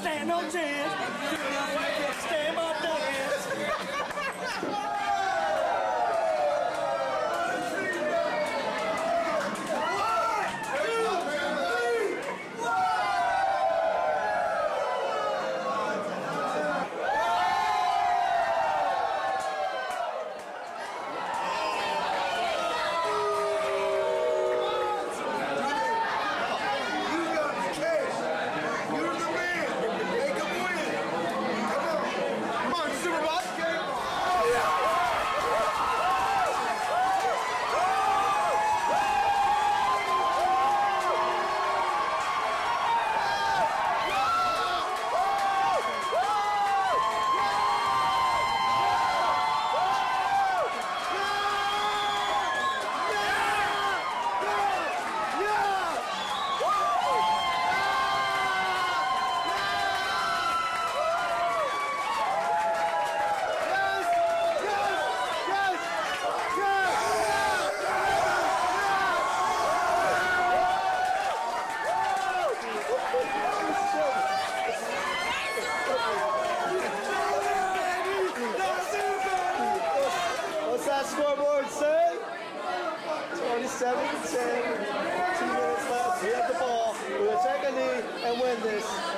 stand no chance. Stand 27 to 10. Two minutes left. We have the ball. We're going to take a knee and win. This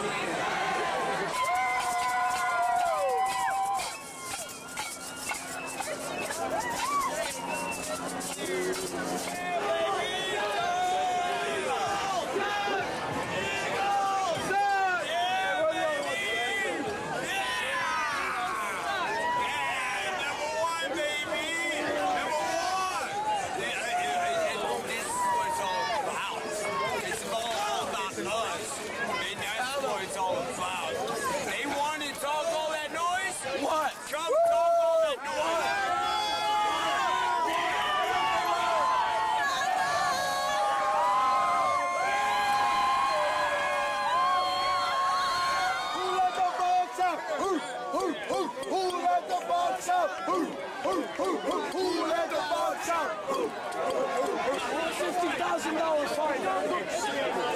They noise? What? Come talk all that noise. Who let the Bucs out? Who, who, who, who let the Bucs out? Who, who, who, who, who let the Bucs out? Who, who, who, who? $50,000 fine.